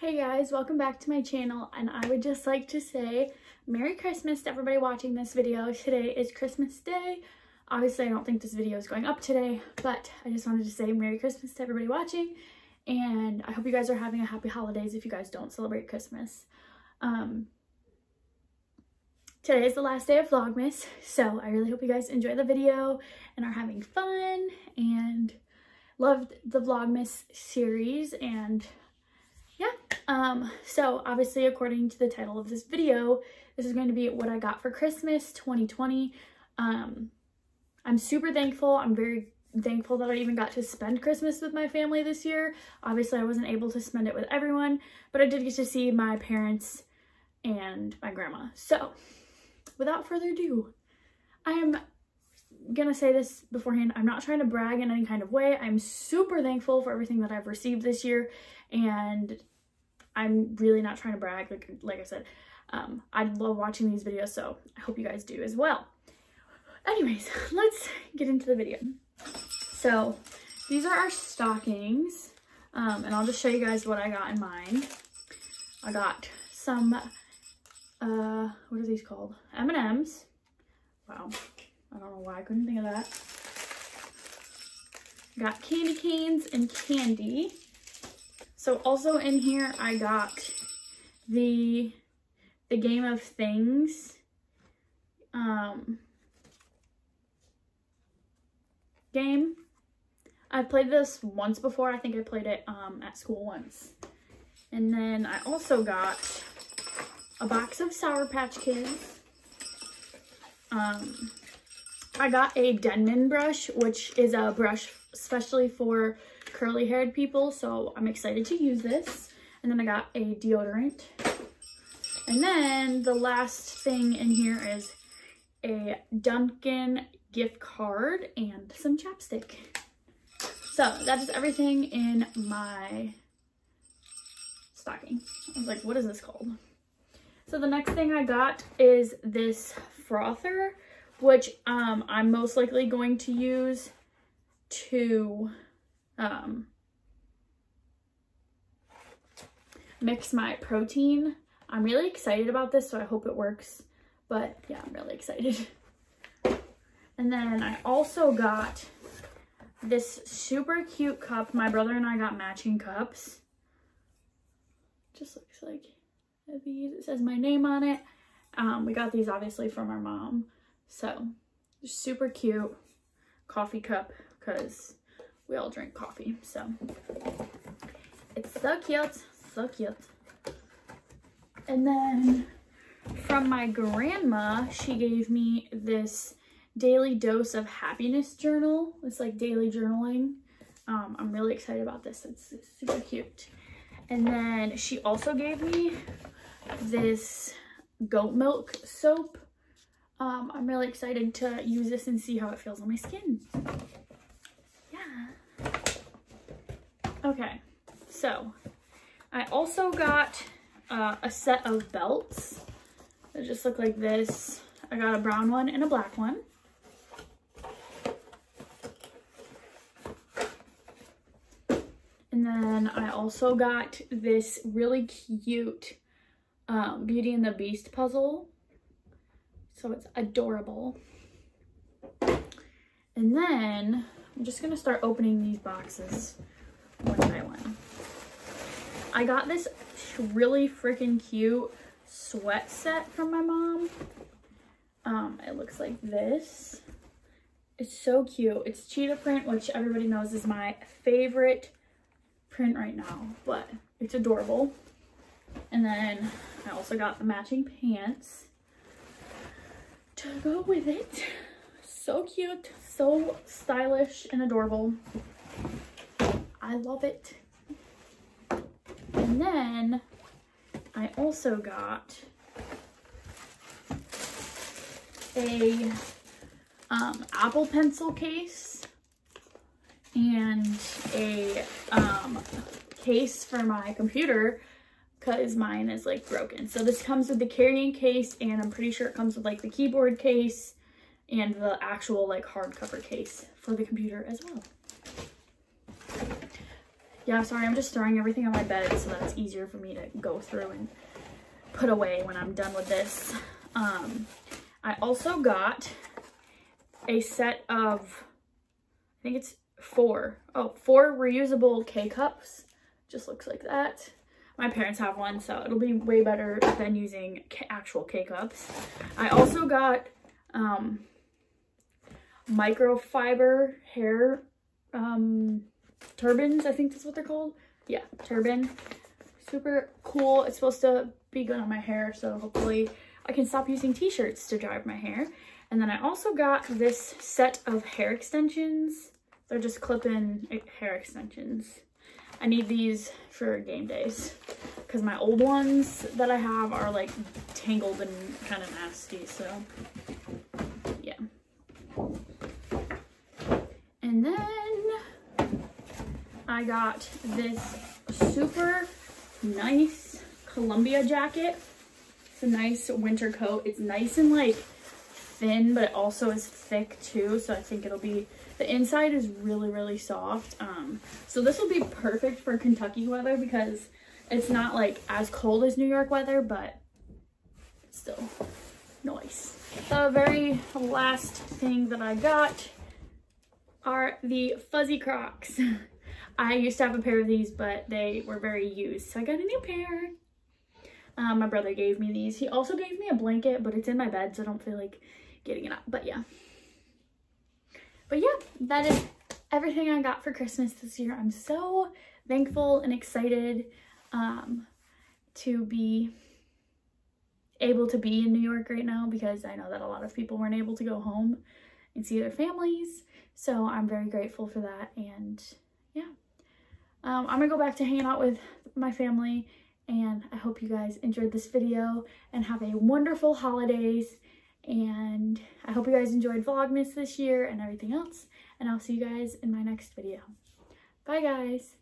Hey guys, welcome back to my channel and I would just like to say Merry Christmas to everybody watching this video. Today is Christmas Day. Obviously I don't think this video is going up today, but I just wanted to say Merry Christmas to everybody watching and I hope you guys are having a happy holidays if you guys don't celebrate Christmas. Um, today is the last day of Vlogmas, so I really hope you guys enjoy the video and are having fun and loved the Vlogmas series and um, so obviously according to the title of this video, this is going to be what I got for Christmas 2020. Um, I'm super thankful. I'm very thankful that I even got to spend Christmas with my family this year. Obviously I wasn't able to spend it with everyone, but I did get to see my parents and my grandma. So without further ado, I am gonna say this beforehand. I'm not trying to brag in any kind of way. I'm super thankful for everything that I've received this year and I'm really not trying to brag, like, like I said. Um, I love watching these videos, so I hope you guys do as well. Anyways, let's get into the video. So these are our stockings, um, and I'll just show you guys what I got in mine. I got some, uh, what are these called? M&M's. Wow, I don't know why I couldn't think of that. Got candy canes and candy. So also in here, I got the, the Game of Things, um, game. I've played this once before. I think I played it, um, at school once. And then I also got a box of Sour Patch Kids. Um, I got a Denman brush, which is a brush especially for curly haired people. So I'm excited to use this. And then I got a deodorant. And then the last thing in here is a Dunkin gift card and some chapstick. So that is everything in my stocking. I was like, what is this called? So the next thing I got is this frother, which um, I'm most likely going to use to um, mix my protein. I'm really excited about this, so I hope it works. But yeah, I'm really excited. And then I also got this super cute cup. My brother and I got matching cups. Just looks like these. It says my name on it. Um, we got these obviously from our mom. So super cute coffee cup because we all drink coffee. So it's so cute, so cute. And then from my grandma, she gave me this daily dose of happiness journal. It's like daily journaling. Um, I'm really excited about this. It's, super cute. And then she also gave me this goat milk soap. Um, I'm really excited to use this and see how it feels on my skin. Okay, so I also got uh, a set of belts that just look like this. I got a brown one and a black one. And then I also got this really cute um, Beauty and the Beast puzzle. So it's adorable. And then I'm just to start opening these boxes one by one. I got this really freaking cute sweat set from my mom. Um, it looks like this. It's so cute. It's cheetah print, which everybody knows is my favorite print right now, but it's adorable. And then I also got the matching pants to go with it. So cute, so stylish and adorable. I love it. And then I also got a um, Apple Pencil case and a um, case for my computer because mine is like broken. So this comes with the carrying case and I'm pretty sure it comes with like the keyboard case and the actual like hardcover case for the computer as well yeah, sorry, I'm just throwing everything on my bed so that it's easier for me to go through and put away when I'm done with this. Um, I also got a set of, I think it's four, oh, four reusable K-cups. Just looks like that. My parents have one, so it'll be way better than using actual K-cups. I also got um, microfiber hair um, turbans, I think that's what they're called. Yeah, turban. Super cool. It's supposed to be good on my hair, so hopefully I can stop using t-shirts to dry my hair. And then I also got this set of hair extensions. They're just clip-in hair extensions. I need these for game days because my old ones that I have are like tangled and kind of nasty, so yeah. And then I got this super nice Columbia jacket. It's a nice winter coat. It's nice and like thin, but it also is thick too. So I think it'll be, the inside is really, really soft. Um, so this will be perfect for Kentucky weather because it's not like as cold as New York weather, but still nice. The very last thing that I got are the fuzzy Crocs. I used to have a pair of these, but they were very used. So I got a new pair. Um, my brother gave me these. He also gave me a blanket, but it's in my bed, so I don't feel like getting it up. But yeah. But yeah, that is everything I got for Christmas this year. I'm so thankful and excited um, to be able to be in New York right now because I know that a lot of people weren't able to go home and see their families. So I'm very grateful for that. And um, I'm gonna go back to hanging out with my family and I hope you guys enjoyed this video and have a wonderful holidays and I hope you guys enjoyed Vlogmas this year and everything else and I'll see you guys in my next video. Bye guys!